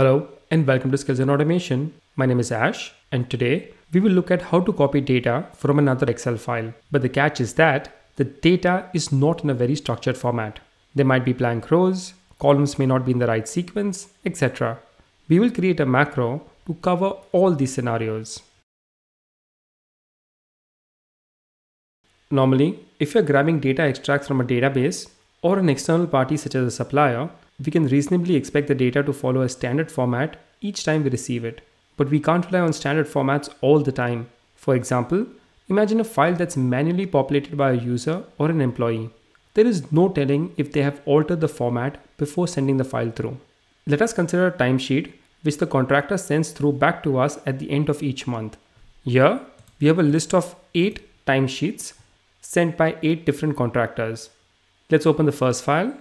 Hello and welcome to Skills and Automation. My name is Ash and today we will look at how to copy data from another Excel file. But the catch is that the data is not in a very structured format. There might be blank rows, columns may not be in the right sequence, etc. We will create a macro to cover all these scenarios. Normally, if you're grabbing data extracts from a database or an external party such as a supplier, we can reasonably expect the data to follow a standard format each time we receive it. But we can't rely on standard formats all the time. For example, imagine a file that's manually populated by a user or an employee. There is no telling if they have altered the format before sending the file through. Let us consider a timesheet which the contractor sends through back to us at the end of each month. Here, we have a list of 8 timesheets sent by 8 different contractors. Let's open the first file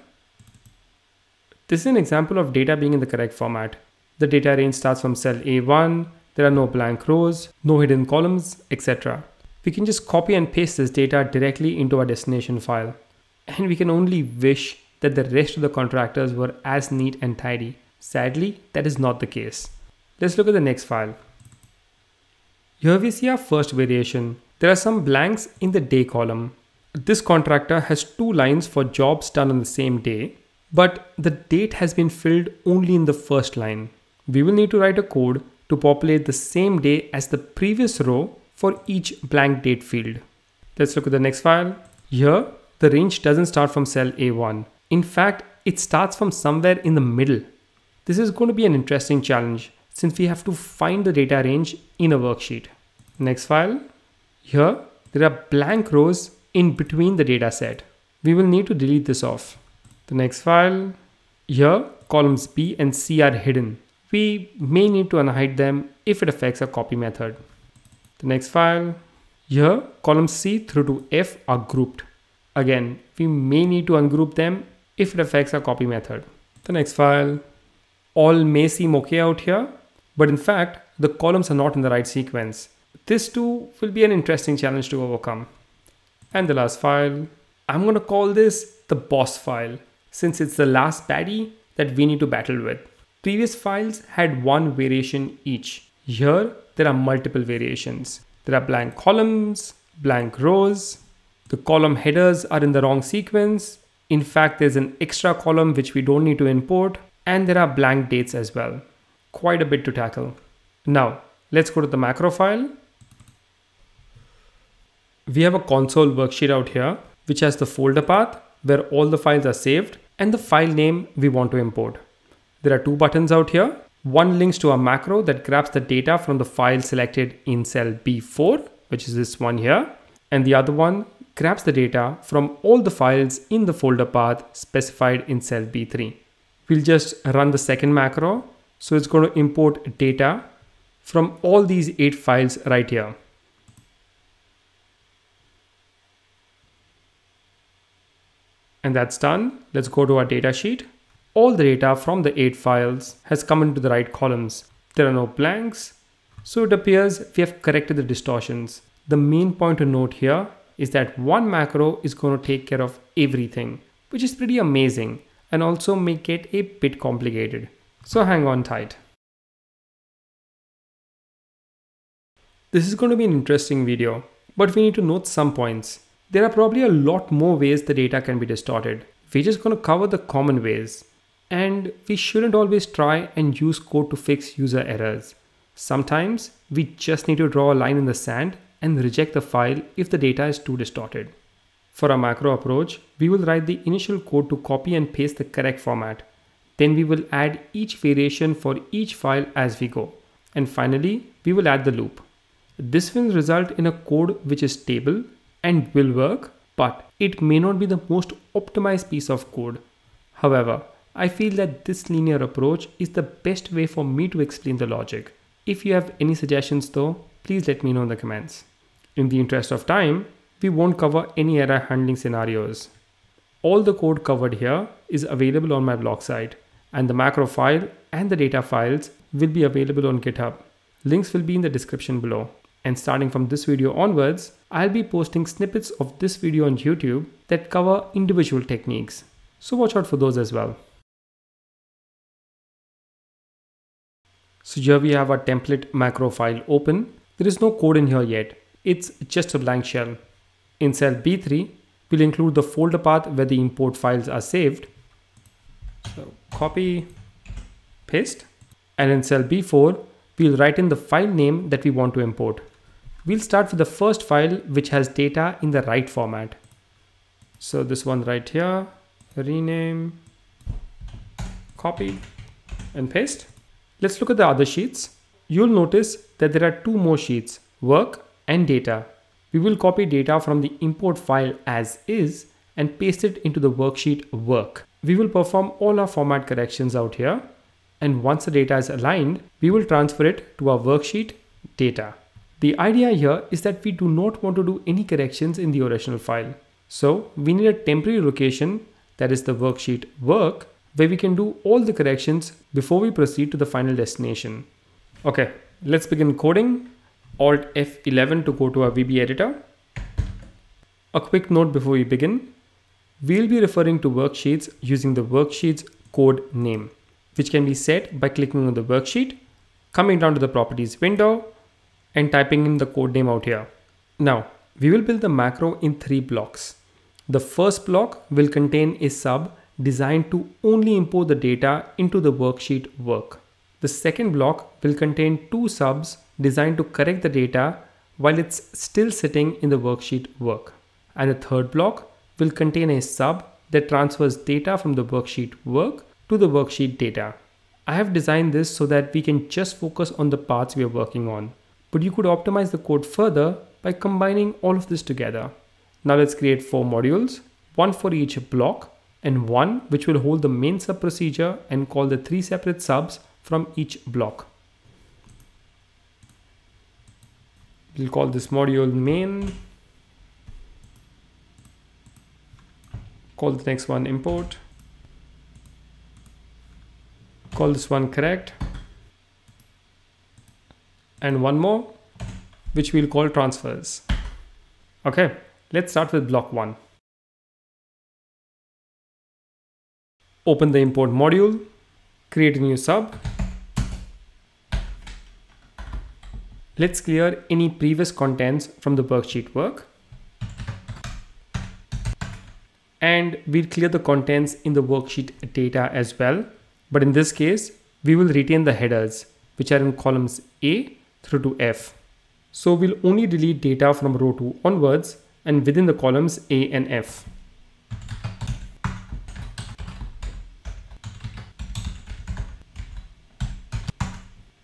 this is an example of data being in the correct format. The data range starts from cell A1, there are no blank rows, no hidden columns, etc. We can just copy and paste this data directly into our destination file. And we can only wish that the rest of the contractors were as neat and tidy. Sadly, that is not the case. Let's look at the next file. Here we see our first variation. There are some blanks in the day column. This contractor has two lines for jobs done on the same day but the date has been filled only in the first line. We will need to write a code to populate the same day as the previous row for each blank date field. Let's look at the next file. Here, the range doesn't start from cell A1. In fact, it starts from somewhere in the middle. This is going to be an interesting challenge since we have to find the data range in a worksheet. Next file. Here, there are blank rows in between the data set. We will need to delete this off. The next file, here columns B and C are hidden. We may need to unhide them if it affects our copy method. The next file, here columns C through to F are grouped. Again, we may need to ungroup them if it affects our copy method. The next file, all may seem okay out here, but in fact, the columns are not in the right sequence. This too will be an interesting challenge to overcome. And the last file, I'm gonna call this the boss file since it's the last baddie that we need to battle with. Previous files had one variation each. Here, there are multiple variations. There are blank columns, blank rows, the column headers are in the wrong sequence. In fact, there's an extra column which we don't need to import, and there are blank dates as well. Quite a bit to tackle. Now, let's go to the macro file. We have a console worksheet out here, which has the folder path where all the files are saved and the file name we want to import. There are two buttons out here. One links to a macro that grabs the data from the file selected in cell B4, which is this one here. And the other one grabs the data from all the files in the folder path specified in cell B3. We'll just run the second macro. So it's going to import data from all these eight files right here. And that's done. Let's go to our data sheet. All the data from the eight files has come into the right columns. There are no blanks. So it appears we have corrected the distortions. The main point to note here is that one macro is going to take care of everything, which is pretty amazing and also make it a bit complicated. So hang on tight. This is going to be an interesting video, but we need to note some points. There are probably a lot more ways the data can be distorted. We're just going to cover the common ways. And we shouldn't always try and use code to fix user errors. Sometimes we just need to draw a line in the sand and reject the file if the data is too distorted. For our macro approach, we will write the initial code to copy and paste the correct format. Then we will add each variation for each file as we go. And finally, we will add the loop. This will result in a code which is stable and will work, but it may not be the most optimized piece of code. However, I feel that this linear approach is the best way for me to explain the logic. If you have any suggestions though, please let me know in the comments. In the interest of time, we won't cover any error handling scenarios. All the code covered here is available on my blog site and the macro file and the data files will be available on GitHub. Links will be in the description below. And starting from this video onwards, I'll be posting snippets of this video on YouTube that cover individual techniques. So watch out for those as well. So here we have our template macro file open. There is no code in here yet. It's just a blank shell. In cell B3, we'll include the folder path where the import files are saved. So copy, paste, and in cell B4, we'll write in the file name that we want to import. We'll start with the first file which has data in the right format. So this one right here, rename, copy and paste. Let's look at the other sheets. You'll notice that there are two more sheets, work and data. We will copy data from the import file as is and paste it into the worksheet work. We will perform all our format corrections out here. And once the data is aligned, we will transfer it to our worksheet data. The idea here is that we do not want to do any corrections in the original file. So we need a temporary location that is the worksheet work where we can do all the corrections before we proceed to the final destination. Okay, let's begin coding. Alt F11 to go to our VB editor. A quick note before we begin. We'll be referring to worksheets using the worksheet's code name, which can be set by clicking on the worksheet, coming down to the properties window, and typing in the code name out here. Now, we will build the macro in three blocks. The first block will contain a sub designed to only import the data into the worksheet work. The second block will contain two subs designed to correct the data while it's still sitting in the worksheet work. And the third block will contain a sub that transfers data from the worksheet work to the worksheet data. I have designed this so that we can just focus on the parts we are working on. But you could optimize the code further by combining all of this together. Now let's create four modules, one for each block and one which will hold the main sub procedure and call the three separate subs from each block. We'll call this module main. Call the next one import. Call this one correct. And one more, which we'll call transfers. Okay, let's start with block one. Open the import module, create a new sub. Let's clear any previous contents from the worksheet work. And we'll clear the contents in the worksheet data as well. But in this case, we will retain the headers, which are in columns A through to F. So we'll only delete data from row 2 onwards and within the columns A and F.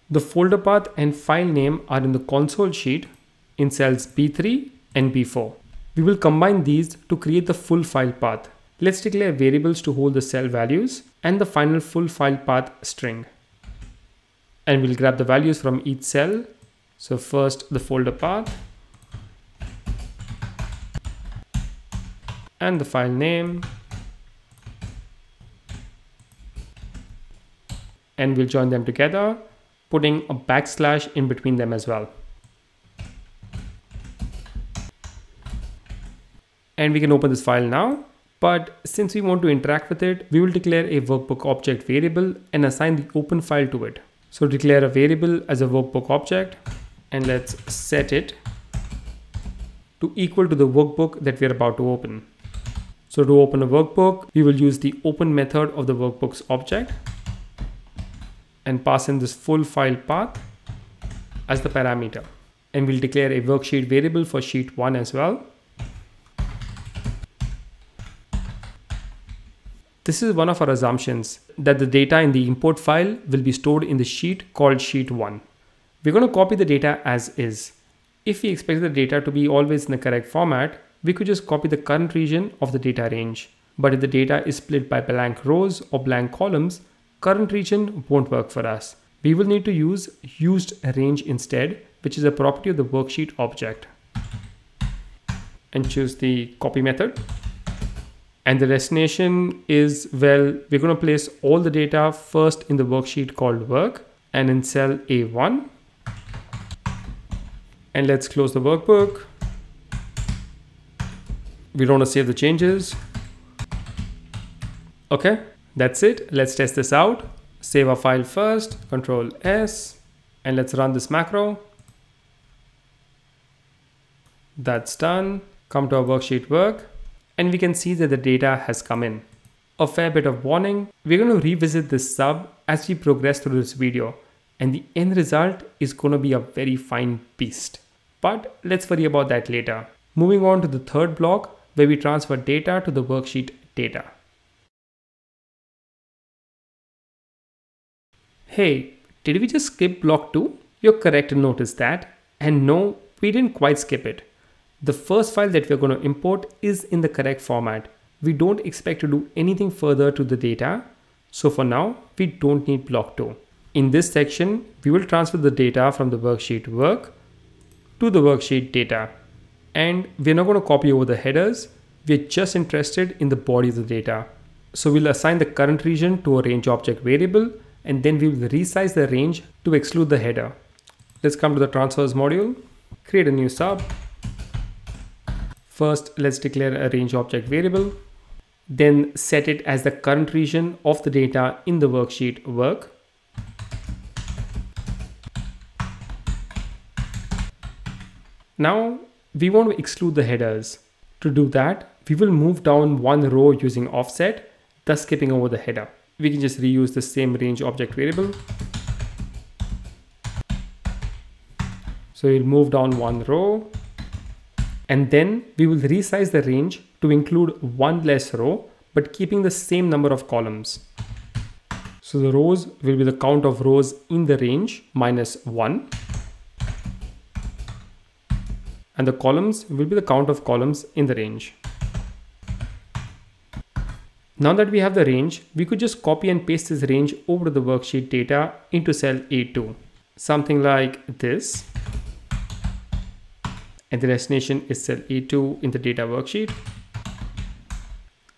The folder path and file name are in the console sheet in cells B3 and B4. We will combine these to create the full file path. Let's declare variables to hold the cell values and the final full file path string. And we'll grab the values from each cell. So first the folder path and the file name and we'll join them together putting a backslash in between them as well. And we can open this file now. But since we want to interact with it, we will declare a workbook object variable and assign the open file to it. So declare a variable as a workbook object and let's set it to equal to the workbook that we're about to open. So to open a workbook, we will use the open method of the workbooks object and pass in this full file path as the parameter. And we'll declare a worksheet variable for sheet 1 as well. This is one of our assumptions that the data in the import file will be stored in the sheet called sheet 1. We're going to copy the data as is. If we expect the data to be always in the correct format, we could just copy the current region of the data range. But if the data is split by blank rows or blank columns, current region won't work for us. We will need to use used range instead, which is a property of the worksheet object. And choose the copy method. And the destination is, well, we're going to place all the data first in the worksheet called work and in cell A1. And let's close the workbook. We don't want to save the changes. Okay, that's it. Let's test this out. Save our file first, Control S, and let's run this macro. That's done. Come to our worksheet work, and we can see that the data has come in. A fair bit of warning, we're going to revisit this sub as we progress through this video, and the end result is going to be a very fine beast. But let's worry about that later. Moving on to the third block, where we transfer data to the worksheet data. Hey, did we just skip block 2? You're correct to notice that. And no, we didn't quite skip it. The first file that we're going to import is in the correct format. We don't expect to do anything further to the data. So for now, we don't need block 2. In this section, we will transfer the data from the worksheet work to the worksheet data. And we're not going to copy over the headers. We're just interested in the body of the data. So we'll assign the current region to a range object variable and then we will resize the range to exclude the header. Let's come to the transfers module, create a new sub. First, let's declare a range object variable, then set it as the current region of the data in the worksheet work. Now we want to exclude the headers. To do that, we will move down one row using offset, thus skipping over the header we can just reuse the same range object variable. So we'll move down one row and then we will resize the range to include one less row but keeping the same number of columns. So the rows will be the count of rows in the range minus 1 and the columns will be the count of columns in the range. Now that we have the range, we could just copy and paste this range over to the worksheet data into cell A2. Something like this. And the destination is cell A2 in the data worksheet.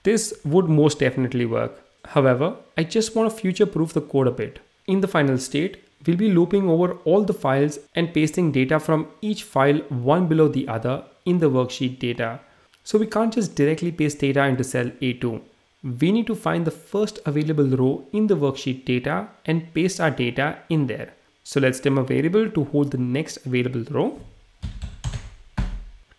This would most definitely work. However, I just want to future proof the code a bit. In the final state, we'll be looping over all the files and pasting data from each file one below the other in the worksheet data. So we can't just directly paste data into cell A2 we need to find the first available row in the worksheet data and paste our data in there. So let's dim a variable to hold the next available row.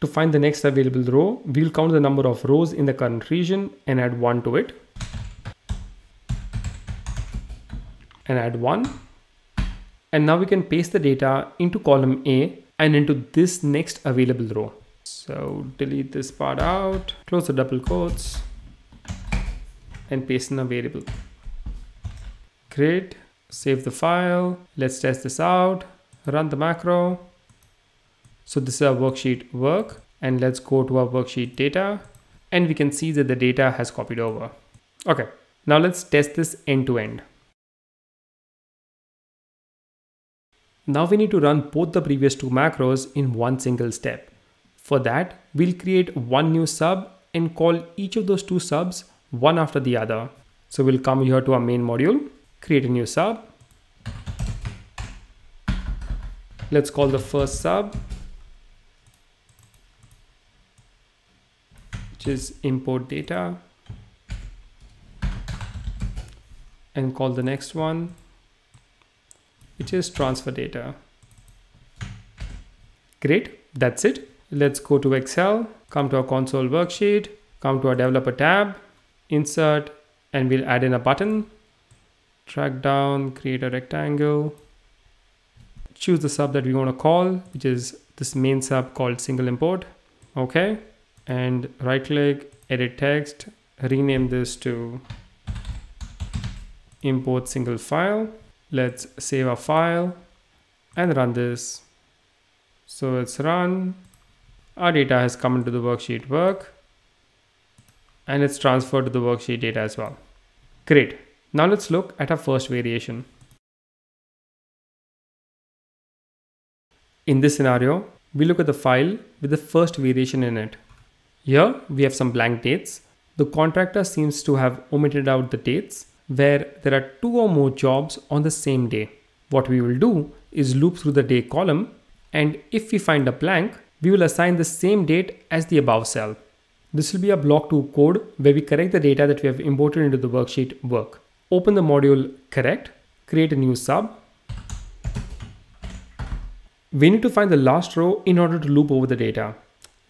To find the next available row, we'll count the number of rows in the current region and add 1 to it. And add 1. And now we can paste the data into column A and into this next available row. So delete this part out, close the double quotes and paste in a variable. Great, save the file. Let's test this out, run the macro. So this is our worksheet work and let's go to our worksheet data and we can see that the data has copied over. Okay, now let's test this end to end. Now we need to run both the previous two macros in one single step. For that, we'll create one new sub and call each of those two subs one after the other. So we'll come here to our main module, create a new sub. Let's call the first sub, which is import data. And call the next one, which is transfer data. Great, that's it. Let's go to Excel, come to our console worksheet, come to our developer tab, insert and we'll add in a button drag down create a rectangle choose the sub that we want to call which is this main sub called single import okay and right click edit text rename this to import single file let's save our file and run this so it's run our data has come into the worksheet work and it's transferred to the worksheet data as well. Great. Now let's look at our first variation. In this scenario, we look at the file with the first variation in it. Here we have some blank dates. The contractor seems to have omitted out the dates where there are two or more jobs on the same day. What we will do is loop through the day column and if we find a blank, we will assign the same date as the above cell. This will be a block 2 code where we correct the data that we have imported into the worksheet work. Open the module correct create a new sub. We need to find the last row in order to loop over the data.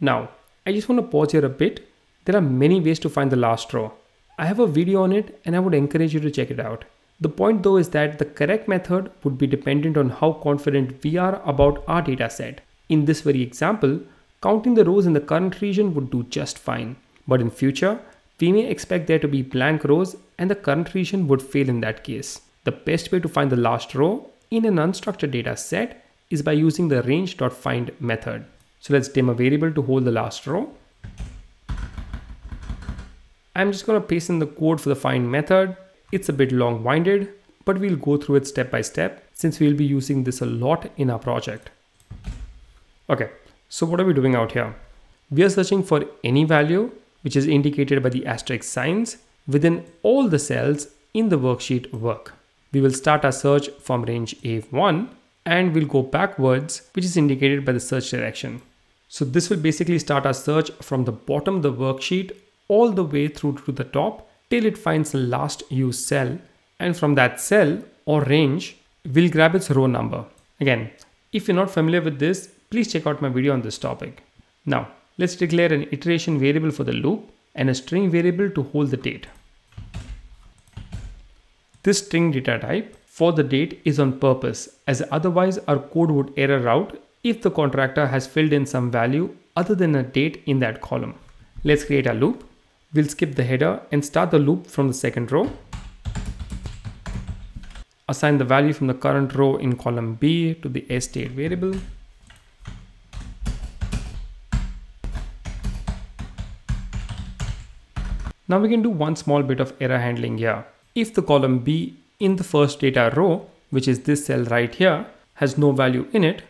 Now, I just want to pause here a bit. There are many ways to find the last row. I have a video on it and I would encourage you to check it out. The point though is that the correct method would be dependent on how confident we are about our data set. In this very example, counting the rows in the current region would do just fine. But in future, we may expect there to be blank rows and the current region would fail in that case. The best way to find the last row in an unstructured data set is by using the range.find method. So let's dim a variable to hold the last row. I'm just going to paste in the code for the find method it's a bit long-winded, but we'll go through it step by step since we'll be using this a lot in our project. Okay, so what are we doing out here? We are searching for any value which is indicated by the asterisk signs within all the cells in the worksheet work. We will start our search from range A1 and we'll go backwards which is indicated by the search direction. So this will basically start our search from the bottom of the worksheet all the way through to the top till it finds the last used cell and from that cell or range we'll grab its row number. Again, if you're not familiar with this, please check out my video on this topic. Now, let's declare an iteration variable for the loop and a string variable to hold the date. This string data type for the date is on purpose as otherwise our code would error out if the contractor has filled in some value other than a date in that column. Let's create a loop We'll skip the header and start the loop from the second row. Assign the value from the current row in column B to the state variable. Now we can do one small bit of error handling here. If the column B in the first data row, which is this cell right here, has no value in it,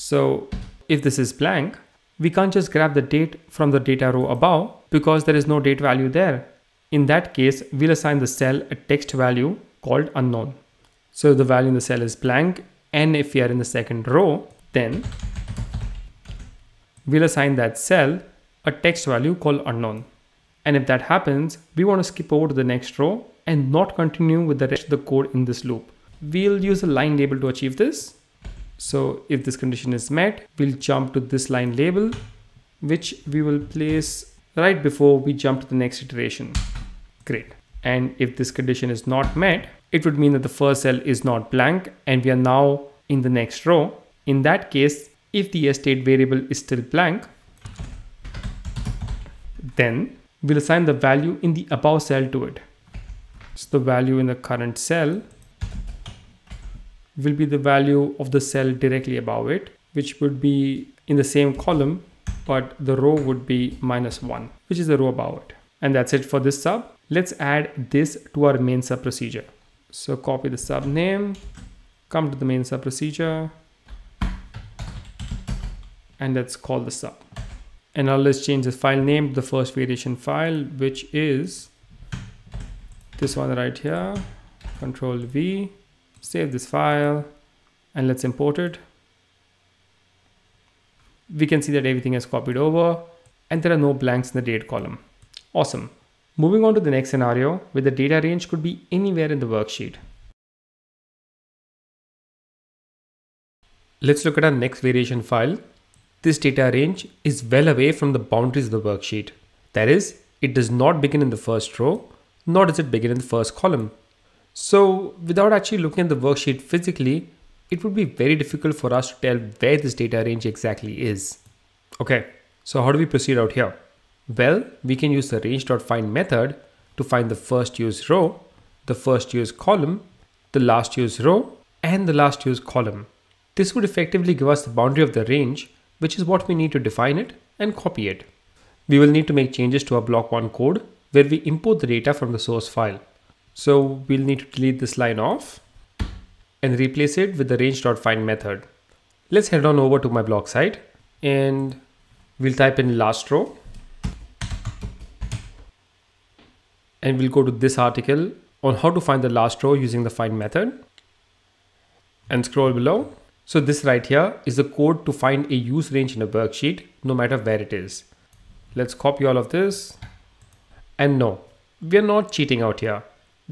so if this is blank, we can't just grab the date from the data row above because there is no date value there. In that case, we'll assign the cell a text value called unknown. So the value in the cell is blank and if we are in the second row, then we'll assign that cell a text value called unknown. And if that happens, we want to skip over to the next row and not continue with the rest of the code in this loop. We'll use a line label to achieve this. So if this condition is met, we'll jump to this line label, which we will place right before we jump to the next iteration. Great. And if this condition is not met, it would mean that the first cell is not blank and we are now in the next row. In that case, if the state variable is still blank, then we'll assign the value in the above cell to it. So the value in the current cell will be the value of the cell directly above it, which would be in the same column but the row would be minus one, which is the row above it. And that's it for this sub. Let's add this to our main sub procedure. So copy the sub name, come to the main sub procedure, and let's call the sub. And now let's change the file name to the first variation file, which is this one right here. Control V, save this file, and let's import it we can see that everything is copied over and there are no blanks in the date column. Awesome. Moving on to the next scenario where the data range could be anywhere in the worksheet. Let's look at our next variation file. This data range is well away from the boundaries of the worksheet. That is, it does not begin in the first row, nor does it begin in the first column. So without actually looking at the worksheet physically, it would be very difficult for us to tell where this data range exactly is. Okay, so how do we proceed out here? Well, we can use the range.find method to find the first used row, the first used column, the last used row, and the last used column. This would effectively give us the boundary of the range, which is what we need to define it and copy it. We will need to make changes to our block 1 code where we import the data from the source file. So we'll need to delete this line off and replace it with the range.find method. Let's head on over to my blog site and we'll type in last row and we'll go to this article on how to find the last row using the find method and scroll below. So this right here is the code to find a use range in a worksheet no matter where it is. Let's copy all of this and no, we are not cheating out here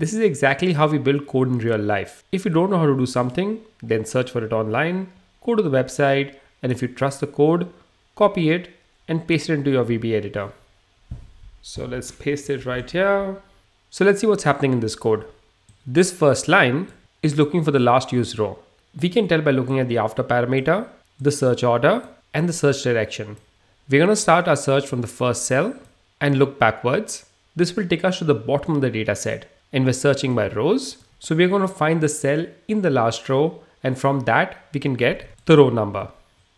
This is exactly how we build code in real life. If you don't know how to do something, then search for it online, go to the website, and if you trust the code, copy it and paste it into your VB editor. So let's paste it right here. So let's see what's happening in this code. This first line is looking for the last used row. We can tell by looking at the after parameter, the search order, and the search direction. We're going to start our search from the first cell and look backwards. This will take us to the bottom of the data set and we're searching by rows. So we're going to find the cell in the last row and from that we can get the row number.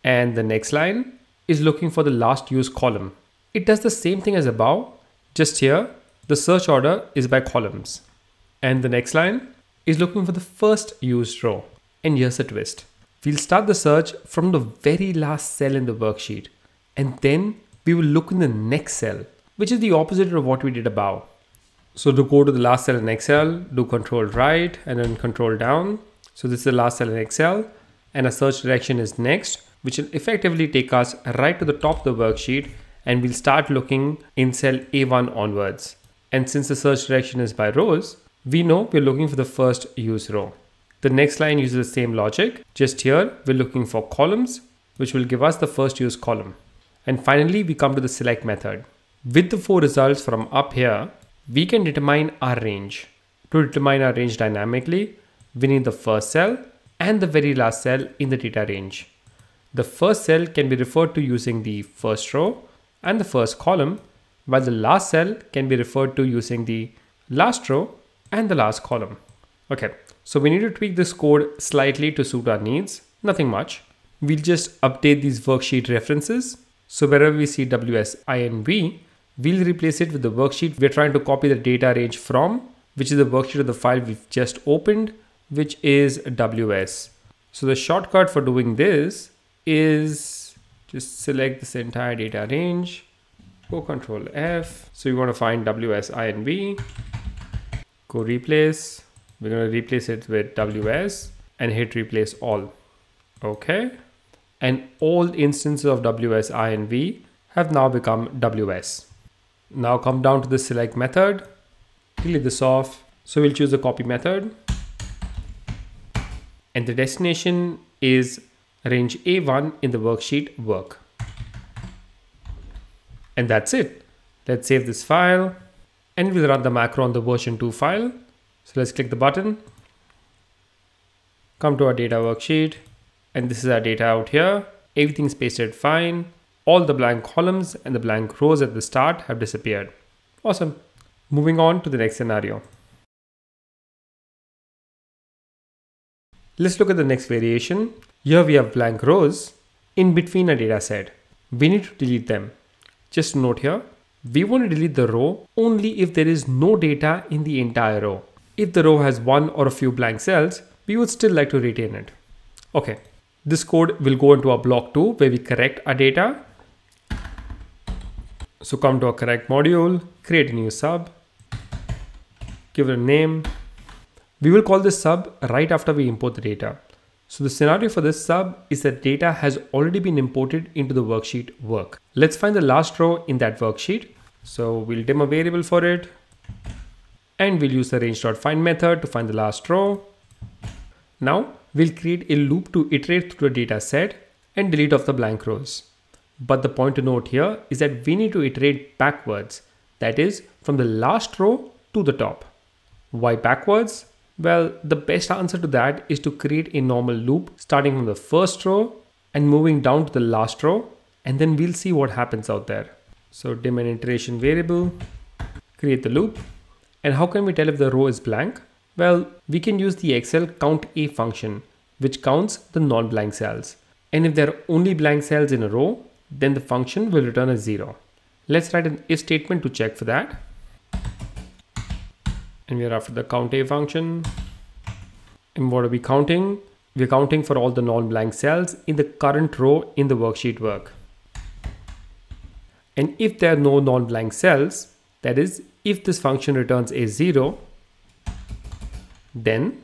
And the next line is looking for the last used column. It does the same thing as above, just here the search order is by columns. And the next line is looking for the first used row. And here's a twist. We'll start the search from the very last cell in the worksheet. And then we will look in the next cell, which is the opposite of what we did above. So to go to the last cell in Excel, do control right and then control down. So this is the last cell in Excel and a search direction is next, which will effectively take us right to the top of the worksheet and we'll start looking in cell A1 onwards. And since the search direction is by rows, we know we're looking for the first use row. The next line uses the same logic. Just here, we're looking for columns, which will give us the first use column. And finally, we come to the select method. With the four results from up here, we can determine our range. To determine our range dynamically, we need the first cell and the very last cell in the data range. The first cell can be referred to using the first row and the first column while the last cell can be referred to using the last row and the last column. Okay, so we need to tweak this code slightly to suit our needs, nothing much. We'll just update these worksheet references. So wherever we see WSINV, we'll replace it with the worksheet we're trying to copy the data range from, which is the worksheet of the file we've just opened, which is WS. So the shortcut for doing this is just select this entire data range go control F. So you want to find WS WSINV, go replace. We're going to replace it with WS and hit replace all. Okay. And all instances of WS WSINV have now become WS. Now come down to the select method, delete this off. So we'll choose the copy method. And the destination is range A1 in the worksheet work. And that's it. Let's save this file and we'll run the macro on the version 2 file. So let's click the button, come to our data worksheet, and this is our data out here. Everything's pasted fine. All the blank columns and the blank rows at the start have disappeared. Awesome. Moving on to the next scenario. Let's look at the next variation. Here we have blank rows in between a data set. We need to delete them. Just note here, we want to delete the row only if there is no data in the entire row. If the row has one or a few blank cells, we would still like to retain it. Okay, this code will go into our block 2 where we correct our data. So come to our correct module, create a new sub, give it a name. We will call this sub right after we import the data. So the scenario for this sub is that data has already been imported into the worksheet work. Let's find the last row in that worksheet. So we'll dim a variable for it and we'll use the range.find method to find the last row. Now we'll create a loop to iterate through the data set and delete off the blank rows. But the point to note here is that we need to iterate backwards. That is from the last row to the top. Why backwards? Well, the best answer to that is to create a normal loop starting from the first row and moving down to the last row and then we'll see what happens out there. So dim an iteration variable, create the loop. And how can we tell if the row is blank? Well, we can use the Excel count a function, which counts the non-blank cells. And if there are only blank cells in a row, then the function will return a zero. Let's write an if statement to check for that and we are after the COUNTA function. And what are we counting? We're counting for all the non-blank cells in the current row in the worksheet work. And if there are no non-blank cells, that is, if this function returns a zero, then,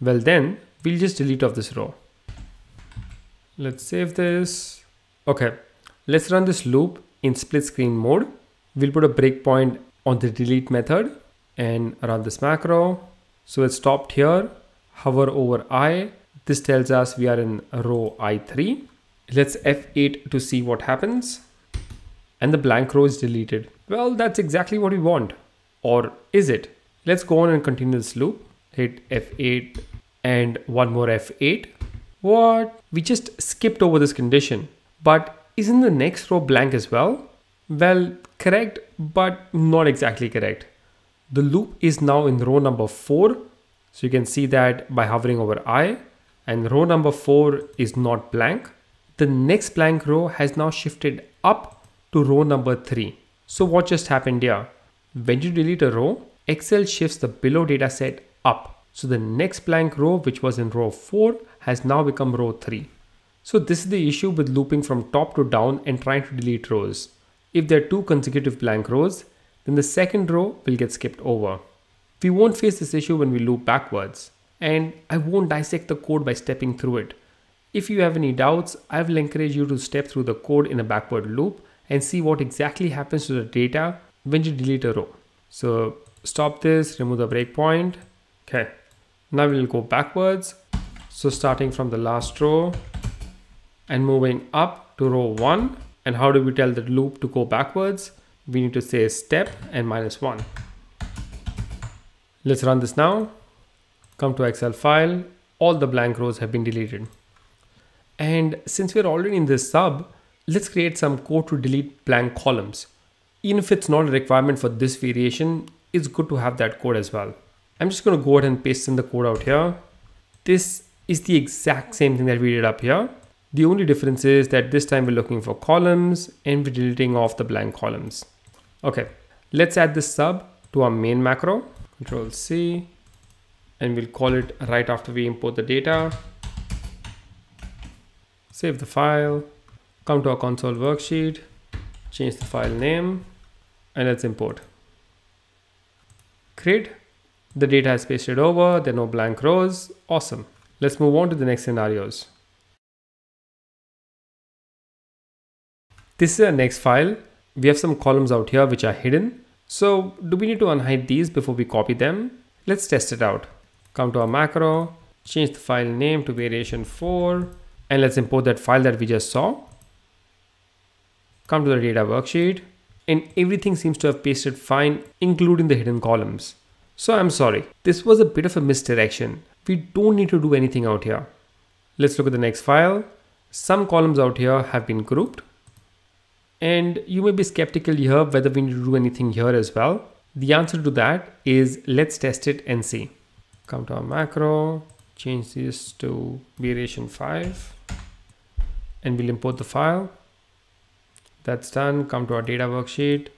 well then, we'll just delete off this row. Let's save this. Okay, let's run this loop in split screen mode We'll put a breakpoint on the delete method and run this macro. So it stopped here, hover over I. This tells us we are in row I3. Let's F8 to see what happens. And the blank row is deleted. Well, that's exactly what we want. Or is it? Let's go on and continue this loop. Hit F8 and one more F8. What? We just skipped over this condition. But isn't the next row blank as well? Well, correct, but not exactly correct. The loop is now in row number 4. So you can see that by hovering over I and row number 4 is not blank. The next blank row has now shifted up to row number 3. So what just happened here? When you delete a row, Excel shifts the below data set up. So the next blank row, which was in row 4, has now become row 3. So this is the issue with looping from top to down and trying to delete rows. If there are two consecutive blank rows, then the second row will get skipped over. We won't face this issue when we loop backwards, and I won't dissect the code by stepping through it. If you have any doubts, I will encourage you to step through the code in a backward loop and see what exactly happens to the data when you delete a row. So stop this, remove the breakpoint. Okay, now we'll go backwards. So starting from the last row and moving up to row one, and how do we tell the loop to go backwards? We need to say step and minus one. Let's run this now. Come to Excel file. All the blank rows have been deleted. And since we're already in this sub, let's create some code to delete blank columns. Even if it's not a requirement for this variation, it's good to have that code as well. I'm just going to go ahead and paste in the code out here. This is the exact same thing that we did up here. The only difference is that this time we're looking for columns and we're deleting off the blank columns. Okay, let's add this sub to our main macro, control C, and we'll call it right after we import the data. Save the file, come to our console worksheet, change the file name, and let's import. Great, the data is pasted over, there are no blank rows, awesome. Let's move on to the next scenarios. This is our next file. We have some columns out here which are hidden. So do we need to unhide these before we copy them? Let's test it out. Come to our macro, change the file name to variation 4, and let's import that file that we just saw. Come to the data worksheet, and everything seems to have pasted fine, including the hidden columns. So I'm sorry, this was a bit of a misdirection. We don't need to do anything out here. Let's look at the next file. Some columns out here have been grouped and you may be skeptical here whether we need to do anything here as well. The answer to that is let's test it and see. Come to our macro, change this to variation 5 and we'll import the file. That's done. Come to our data worksheet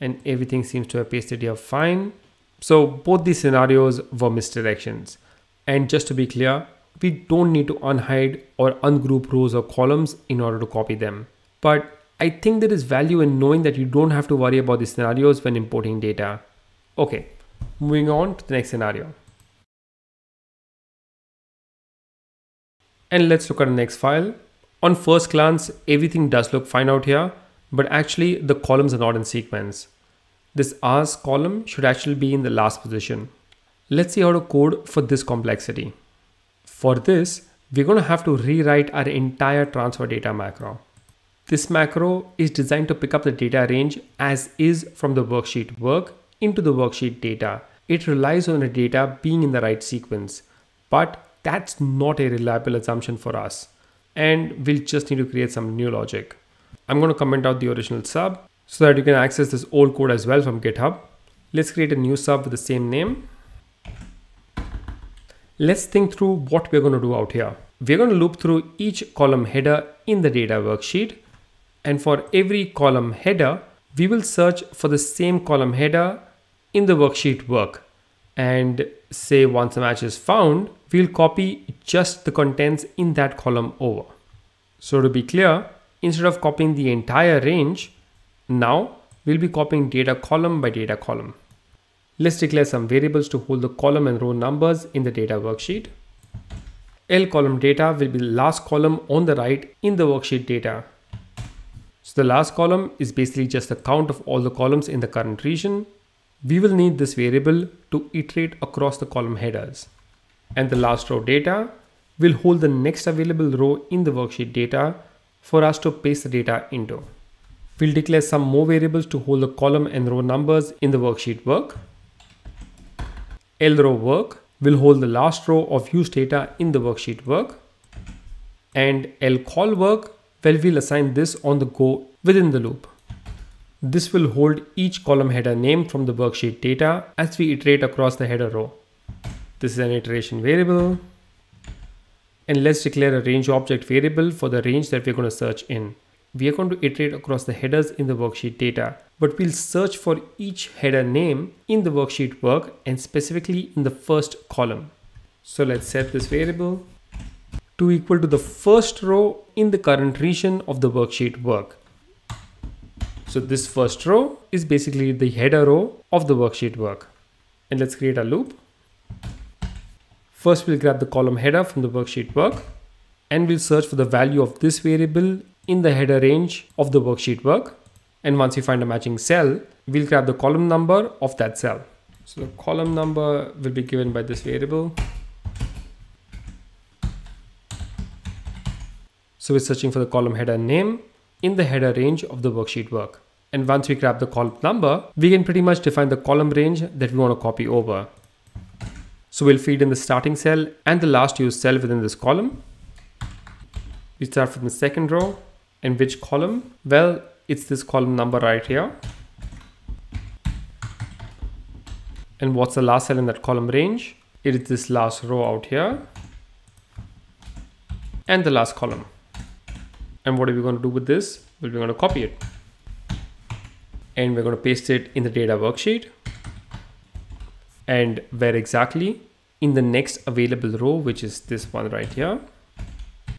and everything seems to have pasted here fine. So both these scenarios were misdirections. And just to be clear, we don't need to unhide or ungroup rows or columns in order to copy them. But I think there is value in knowing that you don't have to worry about the scenarios when importing data. Okay, moving on to the next scenario. And let's look at the next file. On first glance, everything does look fine out here, but actually the columns are not in sequence. This R's column should actually be in the last position. Let's see how to code for this complexity. For this, we're going to have to rewrite our entire transfer data macro. This macro is designed to pick up the data range as is from the worksheet work into the worksheet data. It relies on the data being in the right sequence, but that's not a reliable assumption for us. And we'll just need to create some new logic. I'm going to comment out the original sub so that you can access this old code as well from GitHub. Let's create a new sub with the same name. Let's think through what we're going to do out here. We're going to loop through each column header in the data worksheet and for every column header, we will search for the same column header in the worksheet work. And say once a match is found, we'll copy just the contents in that column over. So to be clear, instead of copying the entire range, now we'll be copying data column by data column. Let's declare some variables to hold the column and row numbers in the data worksheet. L column data will be the last column on the right in the worksheet data so the last column is basically just the count of all the columns in the current region. we will need this variable to iterate across the column headers. And the last row data will hold the next available row in the worksheet data for us to paste the data into. We'll declare some more variables to hold the column and row numbers in the worksheet work. LRow work will hold the last row of used data in the worksheet work. And lcall work, well, we'll assign this on the go within the loop. This will hold each column header name from the worksheet data as we iterate across the header row. This is an iteration variable. And let's declare a range object variable for the range that we're going to search in. We are going to iterate across the headers in the worksheet data, but we'll search for each header name in the worksheet work and specifically in the first column. So let's set this variable to equal to the first row in the current region of the worksheet work. So this first row is basically the header row of the worksheet work. And let's create a loop. First, we'll grab the column header from the worksheet work and we'll search for the value of this variable in the header range of the worksheet work. And once we find a matching cell, we'll grab the column number of that cell. So the column number will be given by this variable. So we're searching for the column header name in the header range of the worksheet work. And once we grab the column number, we can pretty much define the column range that we want to copy over. So we'll feed in the starting cell and the last used cell within this column. We start from the second row and which column? Well, it's this column number right here. And what's the last cell in that column range? It is this last row out here and the last column. And what are we going to do with this? Well, we're going to copy it and we're going to paste it in the data worksheet and where exactly in the next available row, which is this one right here,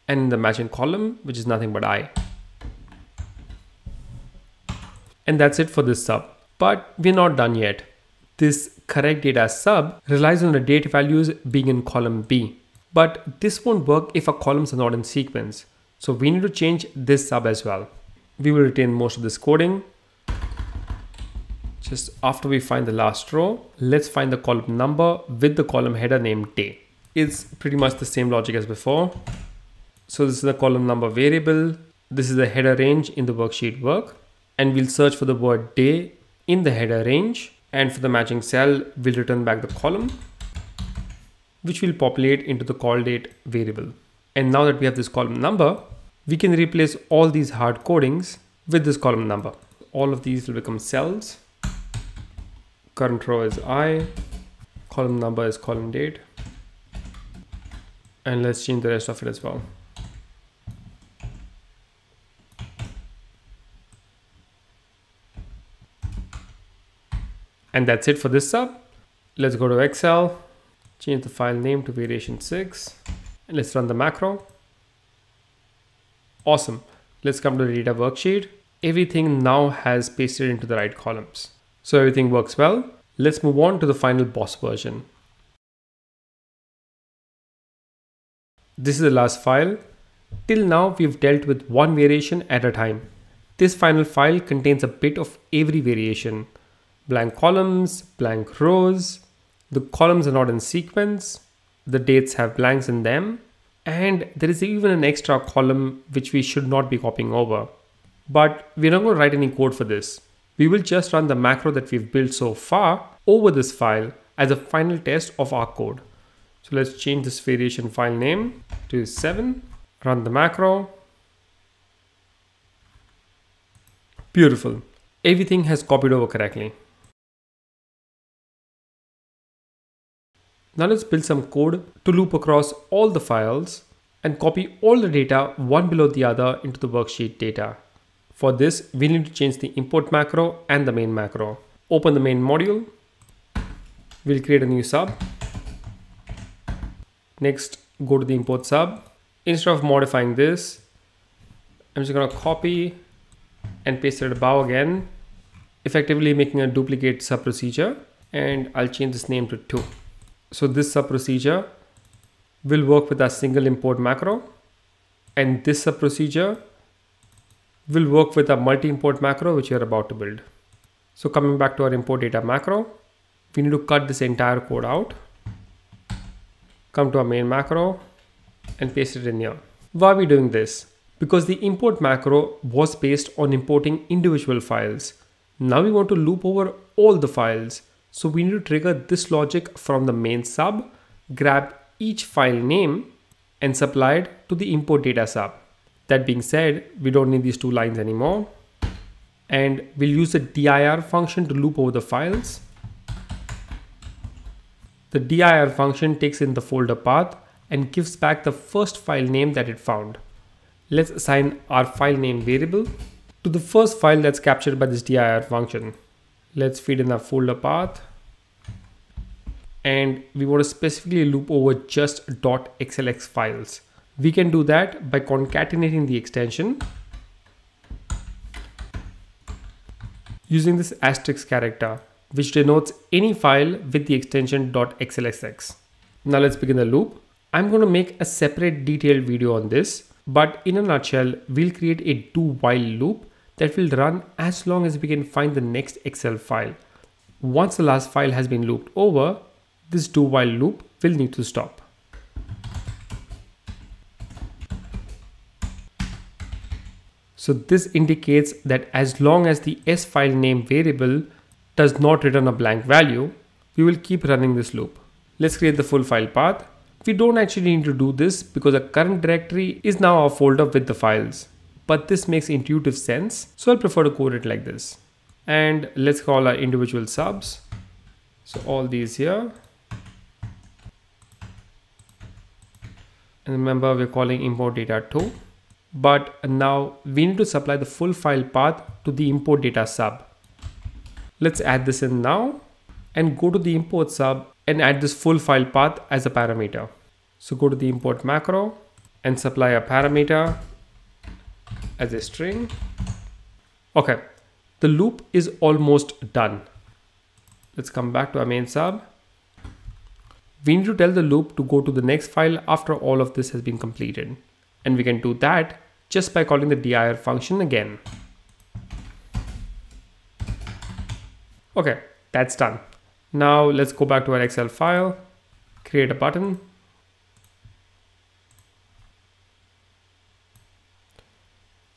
and in the matching column, which is nothing but I. And that's it for this sub. But we're not done yet. This correct data sub relies on the date values being in column B. But this won't work if our columns are not in sequence. So we need to change this sub as well. We will retain most of this coding just after we find the last row, let's find the column number with the column header named day. It's pretty much the same logic as before. So this is the column number variable. This is the header range in the worksheet work. And we'll search for the word day in the header range. And for the matching cell, we'll return back the column, which will populate into the call date variable. And now that we have this column number, we can replace all these hard codings with this column number. All of these will become cells current row is I, column number is column date. And let's change the rest of it as well. And that's it for this sub. Let's go to Excel, change the file name to variation 6, and let's run the macro. Awesome. Let's come to the data worksheet. Everything now has pasted into the right columns. So everything works well. Let's move on to the final boss version. This is the last file. Till now, we've dealt with one variation at a time. This final file contains a bit of every variation. Blank columns, blank rows, the columns are not in sequence, the dates have blanks in them, and there is even an extra column which we should not be copying over. But we're not going to write any code for this. We will just run the macro that we've built so far over this file as a final test of our code. So let's change this variation file name to 7, run the macro. Beautiful. Everything has copied over correctly. Now let's build some code to loop across all the files and copy all the data one below the other into the worksheet data. For this, we need to change the import macro and the main macro. Open the main module. We'll create a new sub. Next, go to the import sub. Instead of modifying this, I'm just gonna copy and paste it above again, effectively making a duplicate sub procedure. And I'll change this name to two. So this sub procedure will work with a single import macro. And this sub procedure will work with a multi-import macro which you're about to build. So coming back to our import data macro, we need to cut this entire code out. Come to our main macro and paste it in here. Why are we doing this? Because the import macro was based on importing individual files. Now we want to loop over all the files. So we need to trigger this logic from the main sub, grab each file name and supply it to the import data sub. That being said, we don't need these two lines anymore and we'll use the dir function to loop over the files. The dir function takes in the folder path and gives back the first file name that it found. Let's assign our file name variable to the first file that's captured by this dir function. Let's feed in the folder path and we want to specifically loop over just .xlx files. We can do that by concatenating the extension using this asterisk character, which denotes any file with the extension .xlsx. Now let's begin the loop. I'm going to make a separate detailed video on this, but in a nutshell, we'll create a do while loop that will run as long as we can find the next Excel file. Once the last file has been looped over, this do while loop will need to stop. So this indicates that as long as the s file name variable does not return a blank value, we will keep running this loop. Let's create the full file path. We don't actually need to do this because our current directory is now our folder with the files. But this makes intuitive sense, so I'll prefer to code it like this. And let's call our individual subs. So all these here. Remember we're calling import data to but now we need to supply the full file path to the import data sub. Let's add this in now and go to the import sub and add this full file path as a parameter. So go to the import macro and supply a parameter as a string. Okay, the loop is almost done. Let's come back to our main sub. We need to tell the loop to go to the next file after all of this has been completed. And we can do that just by calling the dir function again. Okay, that's done. Now let's go back to our Excel file, create a button.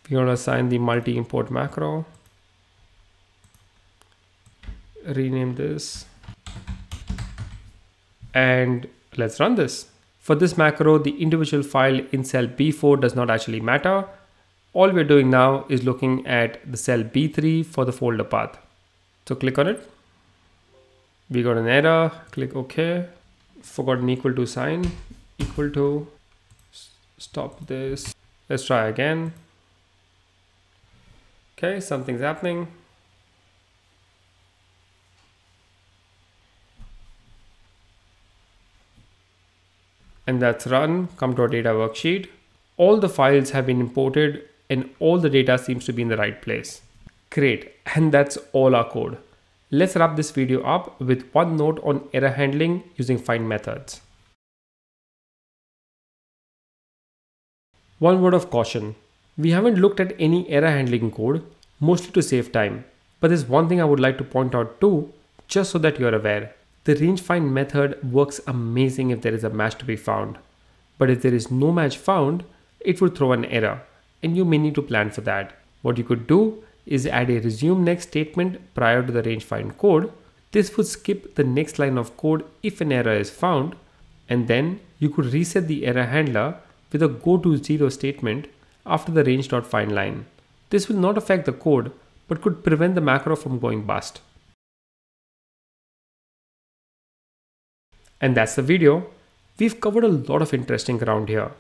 We're to assign the multi-import macro. Rename this. And let's run this. For this macro, the individual file in cell B4 does not actually matter. All we're doing now is looking at the cell B3 for the folder path. So click on it. We got an error, click OK. Forgot an equal to sign, equal to, stop this. Let's try again. Okay, something's happening. And that's run, come to our data worksheet. All the files have been imported and all the data seems to be in the right place. Great, and that's all our code. Let's wrap this video up with one note on error handling using find methods. One word of caution. We haven't looked at any error handling code, mostly to save time. But there's one thing I would like to point out too, just so that you're aware. The rangefind method works amazing if there is a match to be found. But if there is no match found, it would throw an error and you may need to plan for that. What you could do is add a resume next statement prior to the rangefind code. This would skip the next line of code if an error is found and then you could reset the error handler with a go to zero statement after the range.find line. This will not affect the code but could prevent the macro from going bust. And that's the video. We've covered a lot of interesting ground here.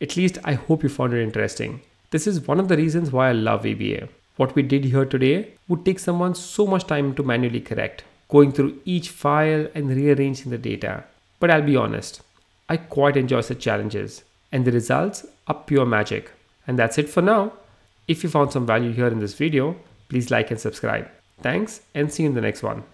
At least I hope you found it interesting. This is one of the reasons why I love VBA. What we did here today would take someone so much time to manually correct, going through each file and rearranging the data. But I'll be honest, I quite enjoy such challenges, and the results are pure magic. And that's it for now. If you found some value here in this video, please like and subscribe. Thanks and see you in the next one.